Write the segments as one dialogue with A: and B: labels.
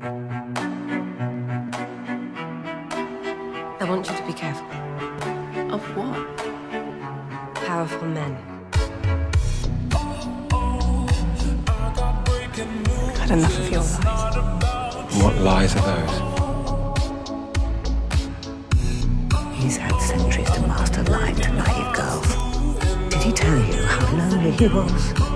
A: I want you to be careful.
B: Of what?
A: Powerful men.
B: I've Had enough of your lies.
C: What lies are those?
D: He's had centuries to master lying to naive girls. Did he tell you how lonely he was?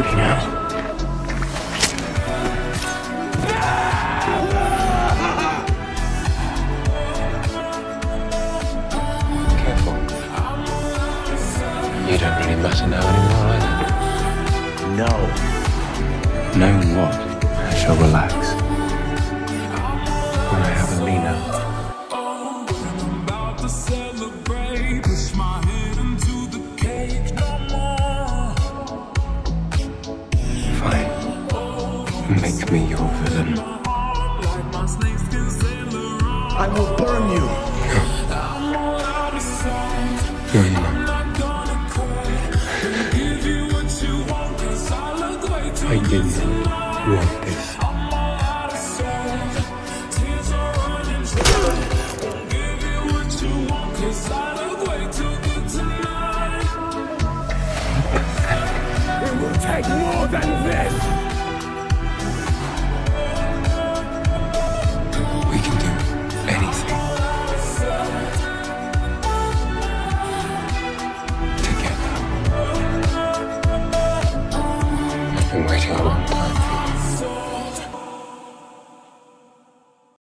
C: It's now. Careful. You don't really matter now anymore either.
E: No.
C: Knowing what, I shall relax. Make me your villain.
E: I will burn you.
C: No, no, no. I didn't want this.
E: It will take more than this.
C: 强。